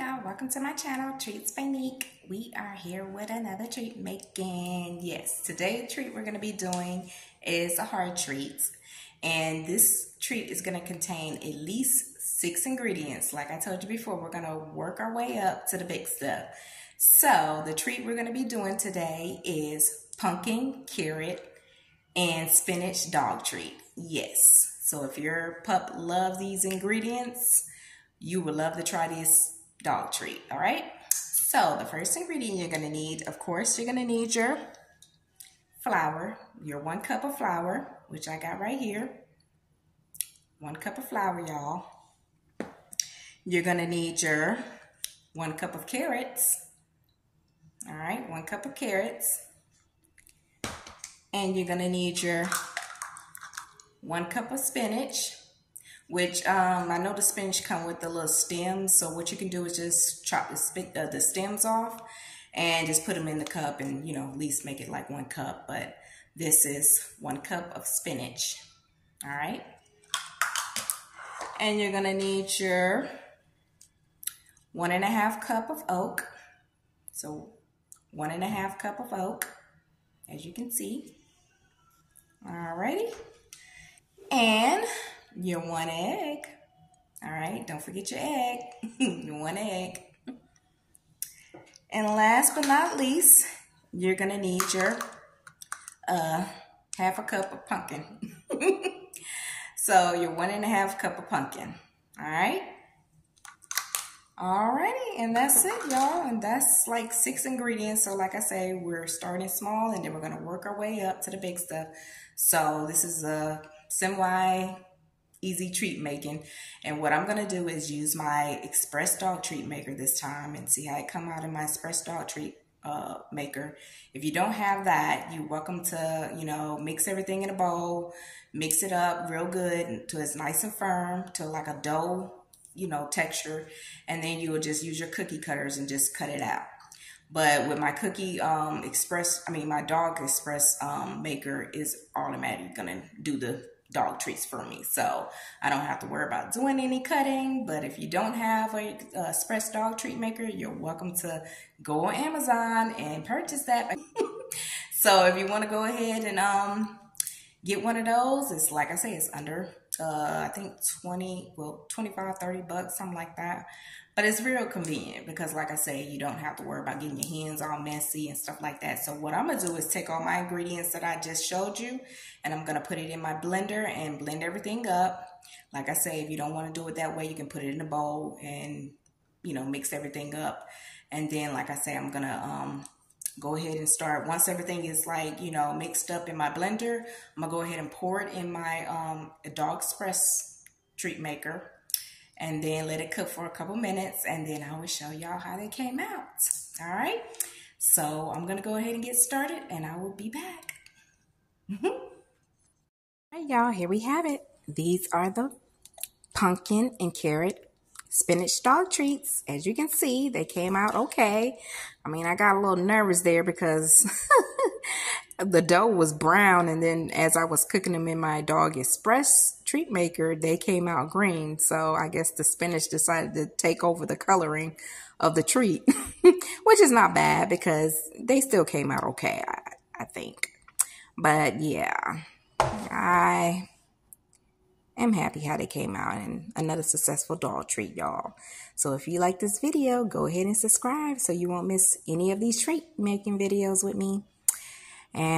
y'all, welcome to my channel, Treats by Nique. We are here with another treat making. Yes, today treat we're going to be doing is a hard treat. And this treat is going to contain at least six ingredients. Like I told you before, we're going to work our way up to the big stuff. So the treat we're going to be doing today is pumpkin, carrot, and spinach dog treat. Yes. So if your pup loves these ingredients, you would love to try this dog treat, all right? So the first ingredient you're gonna need, of course, you're gonna need your flour, your one cup of flour, which I got right here. One cup of flour, y'all. You're gonna need your one cup of carrots. All right, one cup of carrots. And you're gonna need your one cup of spinach which um, I know the spinach come with the little stems. So what you can do is just chop the, spin, uh, the stems off and just put them in the cup and, you know, at least make it like one cup. But this is one cup of spinach. All right. And you're going to need your one and a half cup of oak. So one and a half cup of oak, as you can see. All righty. And your one egg. All right, don't forget your egg. one egg. And last but not least, you're gonna need your uh, half a cup of pumpkin. so your one and a half cup of pumpkin. All right. Alrighty, and that's it, y'all. And that's like six ingredients. So like I say, we're starting small and then we're gonna work our way up to the big stuff. So this is a semi easy treat making. And what I'm going to do is use my Express Dog Treat Maker this time and see how it come out in my Express Dog Treat uh, Maker. If you don't have that, you're welcome to, you know, mix everything in a bowl, mix it up real good until it's nice and firm to like a dough, you know, texture. And then you will just use your cookie cutters and just cut it out. But with my cookie um, express, I mean, my dog express um, maker is automatically going to do the dog treats for me. So I don't have to worry about doing any cutting. But if you don't have a, a express dog treat maker, you're welcome to go on Amazon and purchase that. so if you want to go ahead and um get one of those, it's like I say, it's under uh I think 20, well 25, 30 bucks, something like that. But it's real convenient because, like I say, you don't have to worry about getting your hands all messy and stuff like that. So what I'm going to do is take all my ingredients that I just showed you and I'm going to put it in my blender and blend everything up. Like I say, if you don't want to do it that way, you can put it in a bowl and, you know, mix everything up. And then, like I say, I'm going to um, go ahead and start. Once everything is like, you know, mixed up in my blender, I'm to go ahead and pour it in my um, Dog Express treat maker and then let it cook for a couple minutes and then I will show y'all how they came out. All right. So I'm to go ahead and get started and I will be back. All right, y'all, here we have it. These are the pumpkin and carrot spinach dog treats. As you can see, they came out okay. I mean, I got a little nervous there because the dough was brown and then as I was cooking them in my dog express treat maker they came out green so I guess the spinach decided to take over the coloring of the treat which is not bad because they still came out okay I, I think but yeah I am happy how they came out and another successful dog treat y'all. So if you like this video go ahead and subscribe so you won't miss any of these treat making videos with me. And